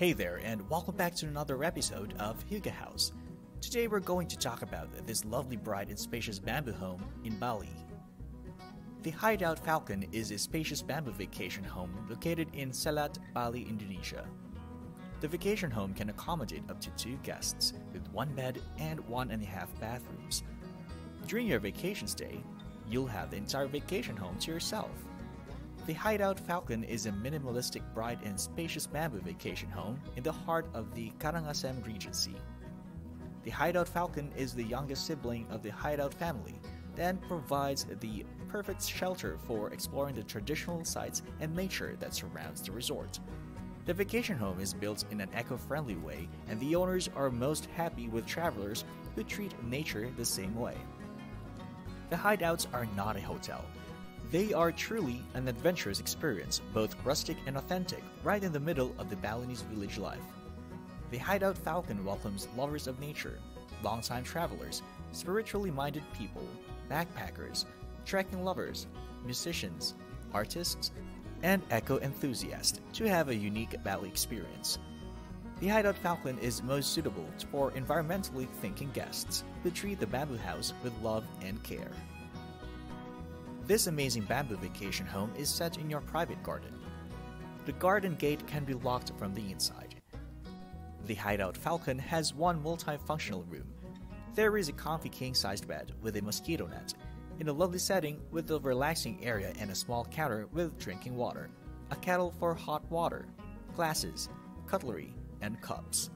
Hey there, and welcome back to another episode of Hygge Houze. Today we're going to talk about this lovely, bright, and spacious bamboo home in Bali. The Hideout Falcon is a spacious bamboo vacation home located in Selat, Bali, Indonesia. The vacation home can accommodate up to two guests, with one bed and one and a half bathrooms. During your vacation stay, you'll have the entire vacation home to yourself. The Hideout Falcon is a minimalistic, bright, and spacious bamboo vacation home in the heart of the Karangasem Regency. The Hideout Falcon is the youngest sibling of the Hideout family and provides the perfect shelter for exploring the traditional sites and nature that surrounds the resort. The vacation home is built in an eco friendly way, and the owners are most happy with travelers who treat nature the same way. The hideouts are not a hotel. They are truly an adventurous experience, both rustic and authentic, right in the middle of the Balinese village life. The Hideout Falcon welcomes lovers of nature, long-time travelers, spiritually minded people, backpackers, trekking lovers, musicians, artists, and eco enthusiasts to have a unique Bali experience. The Hideout Falcon is most suitable for environmentally thinking guests who treat the bamboo house with love and care. This amazing bamboo vacation home is set in your private garden. The garden gate can be locked from the inside. The Hideout Falcon has one multifunctional room. There is a comfy king-sized bed with a mosquito net, in a lovely setting with a relaxing area and a small counter with drinking water, a kettle for hot water, glasses, cutlery, and cups.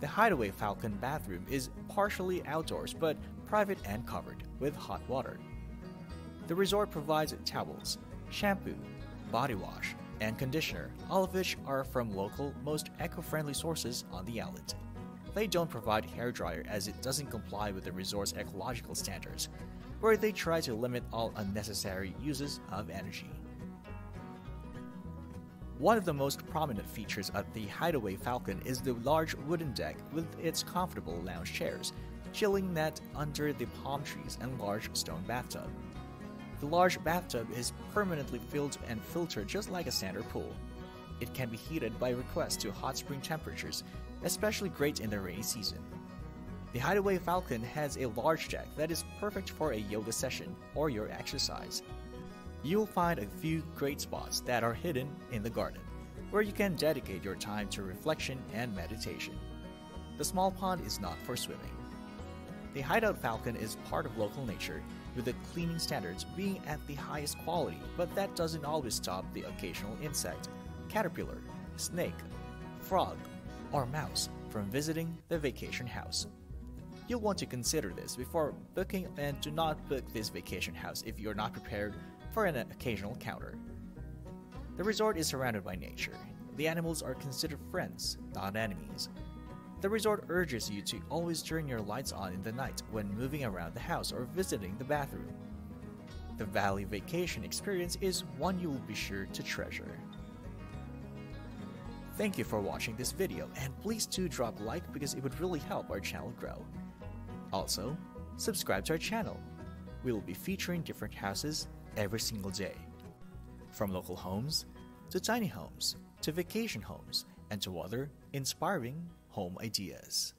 The Hideaway Falcon bathroom is partially outdoors but private and covered with hot water. The resort provides towels, shampoo, body wash, and conditioner, all of which are from local, most eco-friendly sources on the island. They don't provide hair dryer as it doesn't comply with the resort's ecological standards, where they try to limit all unnecessary uses of energy. One of the most prominent features of the Hideaway Falcon is the large wooden deck with its comfortable lounge chairs, chilling net under the palm trees and large stone bathtub. The large bathtub is permanently filled and filtered just like a standard pool. It can be heated by request to hot spring temperatures, especially great in the rainy season. The Hideaway Falcon has a large deck that is perfect for a yoga session or your exercise. You'll find a few great spots that are hidden in the garden, where you can dedicate your time to reflection and meditation. The small pond is not for swimming. The Hideout Falcon is part of local nature with the cleaning standards being at the highest quality, but that doesn't always stop the occasional insect, caterpillar, snake, frog, or mouse from visiting the vacation house. You'll want to consider this before booking and do not book this vacation house if you're not prepared for an occasional counter. The resort is surrounded by nature. The animals are considered friends, not enemies. The resort urges you to always turn your lights on in the night when moving around the house or visiting the bathroom. The Bali vacation experience is one you will be sure to treasure. Thank you for watching this video and please do drop a like because it would really help our channel grow. Also, subscribe to our channel. We will be featuring different houses every single day. From local homes, to tiny homes, to vacation homes, and to other inspiring home ideas.